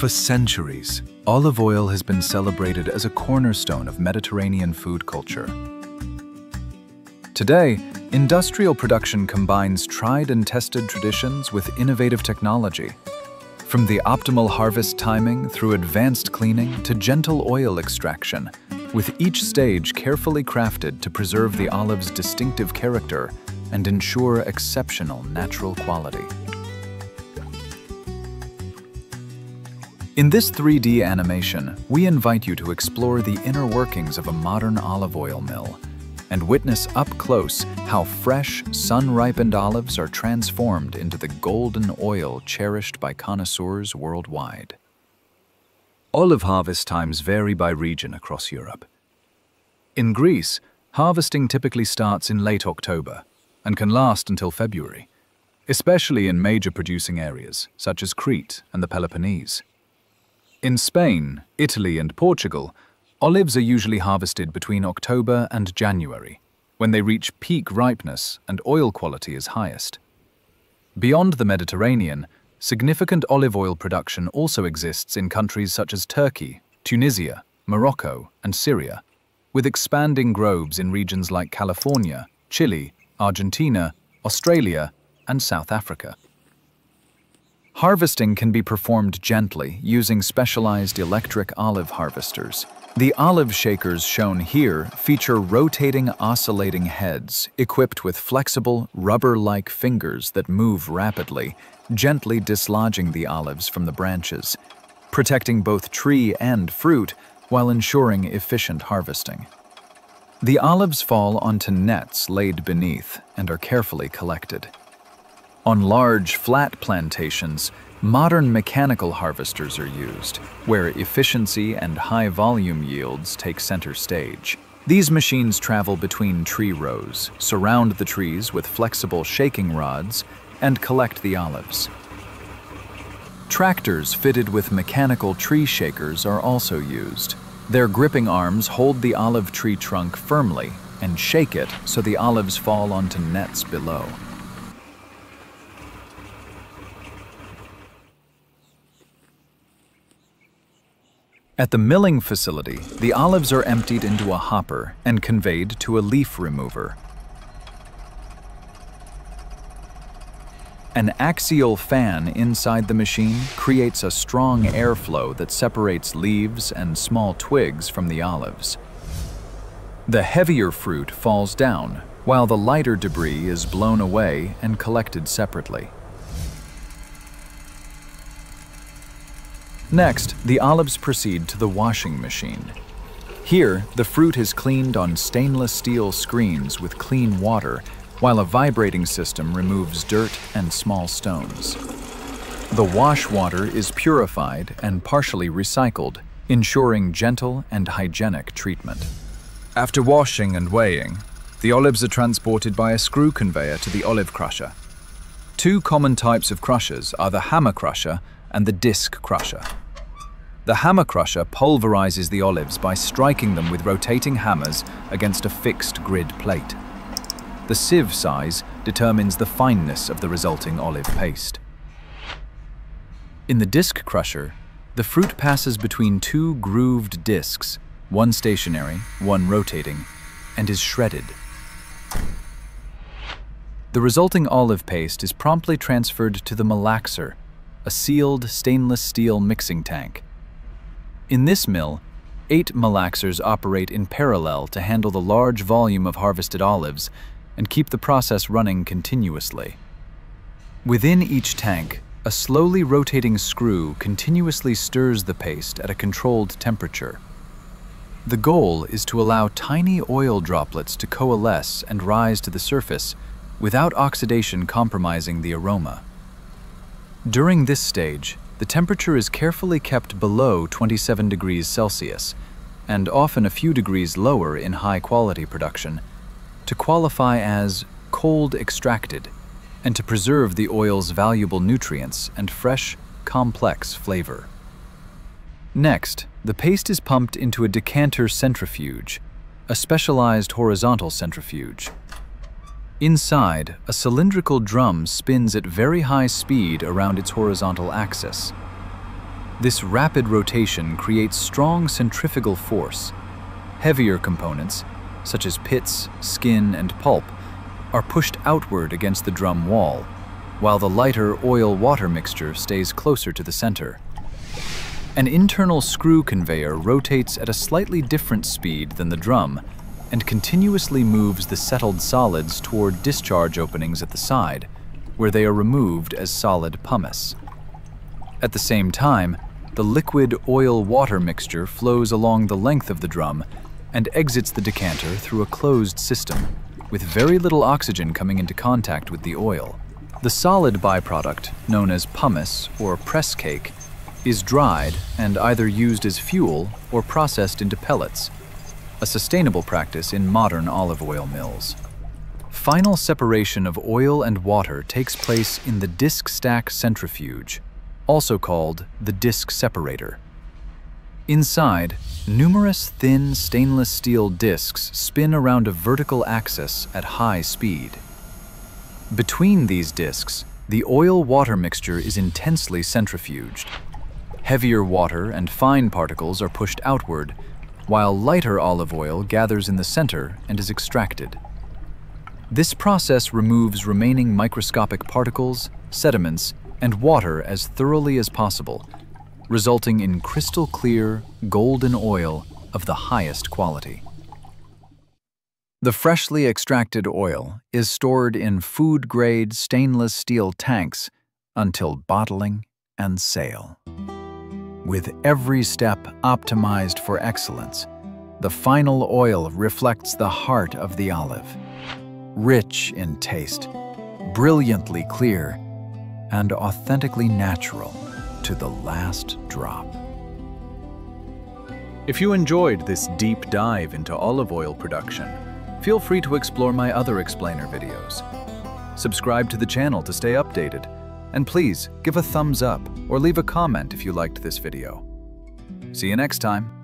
For centuries, olive oil has been celebrated as a cornerstone of Mediterranean food culture. Today, industrial production combines tried and tested traditions with innovative technology. From the optimal harvest timing through advanced cleaning to gentle oil extraction, with each stage carefully crafted to preserve the olive's distinctive character and ensure exceptional natural quality. In this 3D animation, we invite you to explore the inner workings of a modern olive oil mill and witness up close how fresh, sun-ripened olives are transformed into the golden oil cherished by connoisseurs worldwide. Olive harvest times vary by region across Europe. In Greece, harvesting typically starts in late October and can last until February, especially in major producing areas such as Crete and the Peloponnese. In Spain, Italy and Portugal, Olives are usually harvested between October and January, when they reach peak ripeness and oil quality is highest. Beyond the Mediterranean, significant olive oil production also exists in countries such as Turkey, Tunisia, Morocco, and Syria, with expanding groves in regions like California, Chile, Argentina, Australia, and South Africa. Harvesting can be performed gently using specialized electric olive harvesters. The olive shakers shown here feature rotating oscillating heads equipped with flexible, rubber-like fingers that move rapidly, gently dislodging the olives from the branches, protecting both tree and fruit while ensuring efficient harvesting. The olives fall onto nets laid beneath and are carefully collected. On large, flat plantations, Modern mechanical harvesters are used, where efficiency and high volume yields take center stage. These machines travel between tree rows, surround the trees with flexible shaking rods, and collect the olives. Tractors fitted with mechanical tree shakers are also used. Their gripping arms hold the olive tree trunk firmly and shake it so the olives fall onto nets below. At the milling facility, the olives are emptied into a hopper and conveyed to a leaf remover. An axial fan inside the machine creates a strong airflow that separates leaves and small twigs from the olives. The heavier fruit falls down, while the lighter debris is blown away and collected separately. Next, the olives proceed to the washing machine. Here, the fruit is cleaned on stainless steel screens with clean water, while a vibrating system removes dirt and small stones. The wash water is purified and partially recycled, ensuring gentle and hygienic treatment. After washing and weighing, the olives are transported by a screw conveyor to the olive crusher. Two common types of crushers are the hammer crusher and the disc crusher. The hammer crusher pulverizes the olives by striking them with rotating hammers against a fixed grid plate. The sieve size determines the fineness of the resulting olive paste. In the disc crusher, the fruit passes between two grooved discs, one stationary, one rotating, and is shredded. The resulting olive paste is promptly transferred to the malaxer, a sealed stainless steel mixing tank. In this mill, eight malaxers operate in parallel to handle the large volume of harvested olives and keep the process running continuously. Within each tank, a slowly rotating screw continuously stirs the paste at a controlled temperature. The goal is to allow tiny oil droplets to coalesce and rise to the surface without oxidation compromising the aroma. During this stage, the temperature is carefully kept below 27 degrees Celsius, and often a few degrees lower in high-quality production, to qualify as cold extracted and to preserve the oil's valuable nutrients and fresh, complex flavor. Next, the paste is pumped into a decanter centrifuge, a specialized horizontal centrifuge. Inside, a cylindrical drum spins at very high speed around its horizontal axis. This rapid rotation creates strong centrifugal force. Heavier components, such as pits, skin, and pulp, are pushed outward against the drum wall, while the lighter oil-water mixture stays closer to the center. An internal screw conveyor rotates at a slightly different speed than the drum and continuously moves the settled solids toward discharge openings at the side, where they are removed as solid pomace. At the same time, the liquid oil-water mixture flows along the length of the drum and exits the decanter through a closed system, with very little oxygen coming into contact with the oil. The solid byproduct, known as pomace or press cake, is dried and either used as fuel or processed into pellets, a sustainable practice in modern olive oil mills. Final separation of oil and water takes place in the disc stack centrifuge, also called the disc separator. Inside, numerous thin stainless steel discs spin around a vertical axis at high speed. Between these discs, the oil-water mixture is intensely centrifuged. Heavier water and fine particles are pushed outward, while lighter olive oil gathers in the center and is extracted. This process removes remaining microscopic particles, sediments, and water as thoroughly as possible, resulting in crystal clear, golden oil of the highest quality. The freshly extracted oil is stored in food-grade stainless steel tanks until bottling and sale. With every step optimized for excellence, the final oil reflects the heart of the olive. Rich in taste, brilliantly clear, and authentically natural to the last drop. If you enjoyed this deep dive into olive oil production, feel free to explore my other explainer videos. Subscribe to the channel to stay updated, and please give a thumbs up or leave a comment if you liked this video. See you next time.